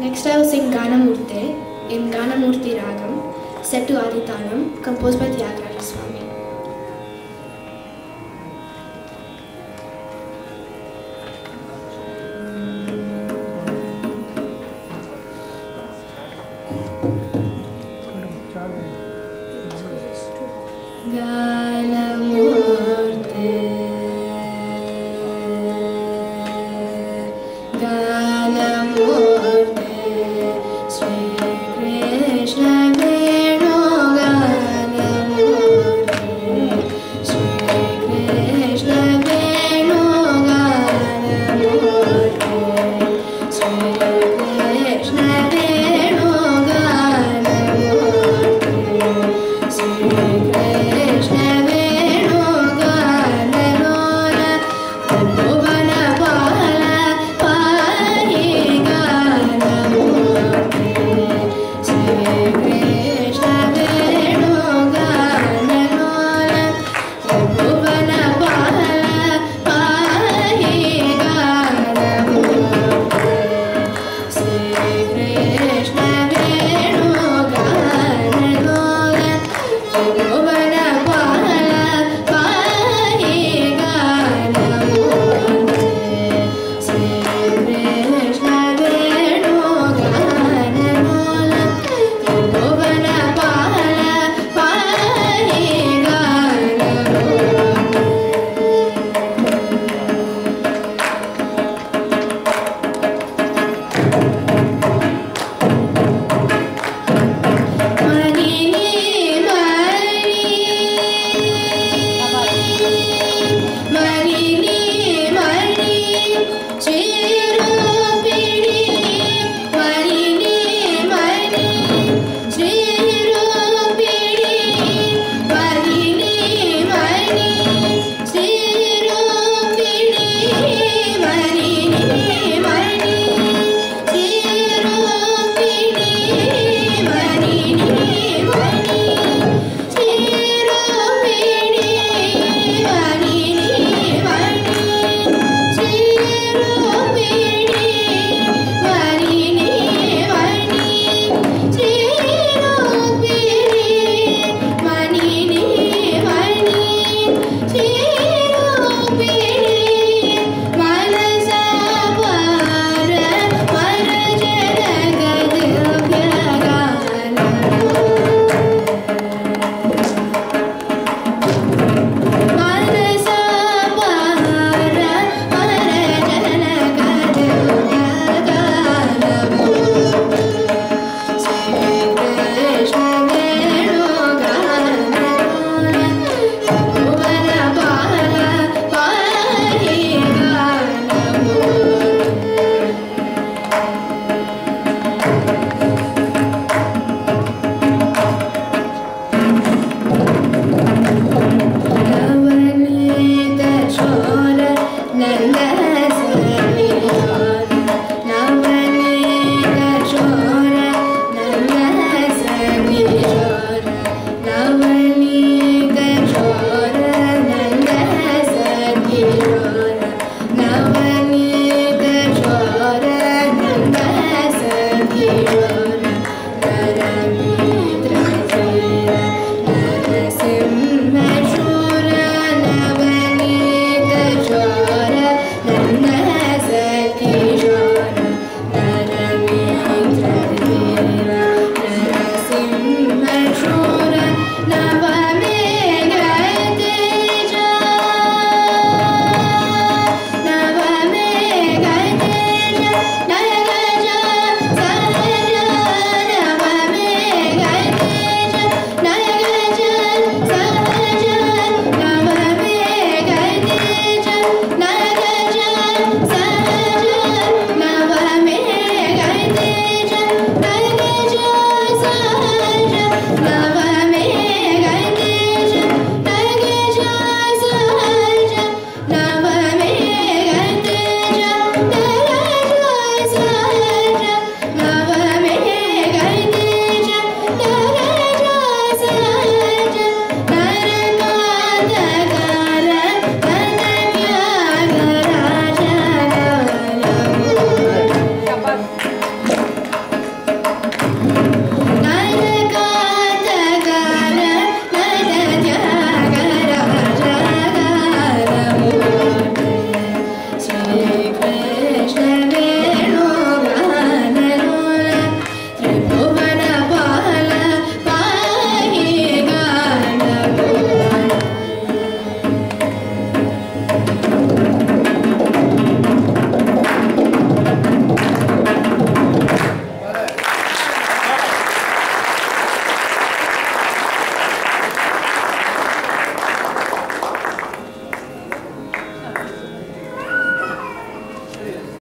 Next I will sing Ganamurte in Ganamurti Ragam, set to Aditanam, composed by Tyagaraja.